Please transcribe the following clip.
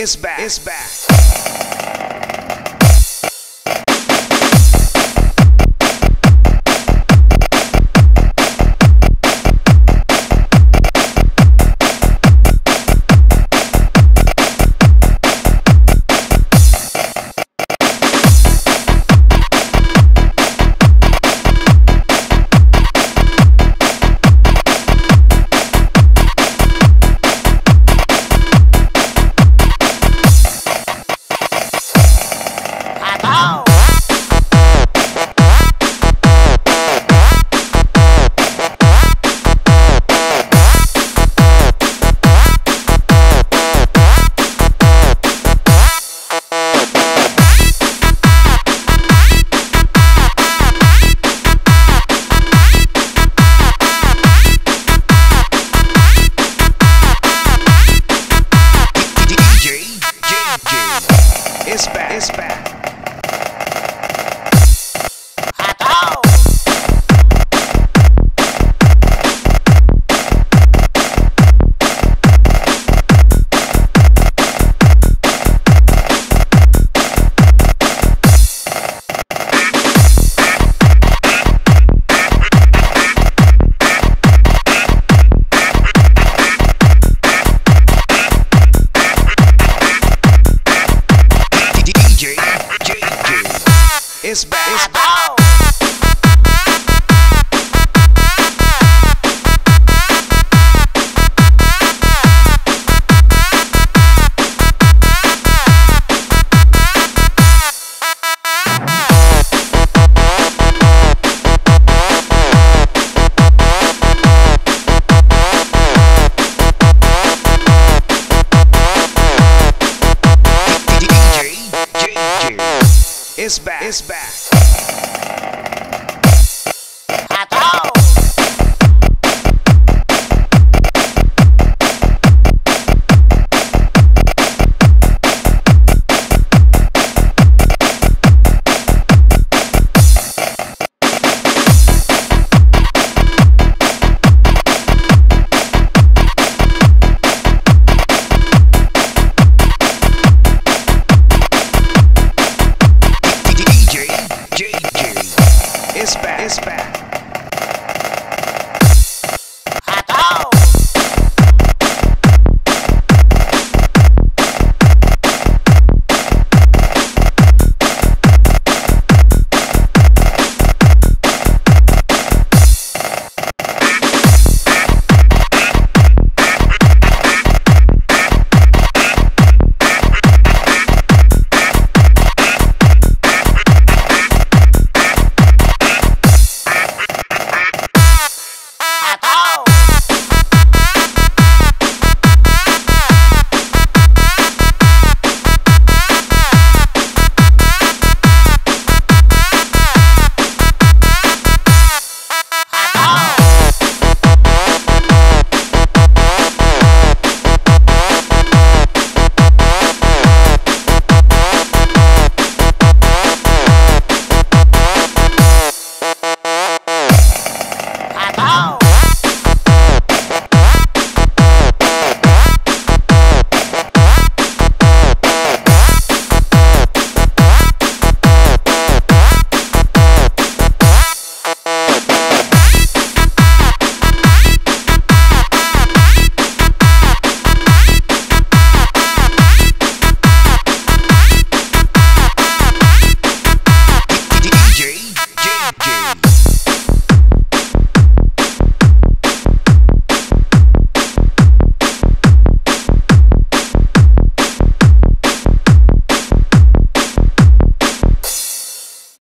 It's back. It's back. It's back. It's back.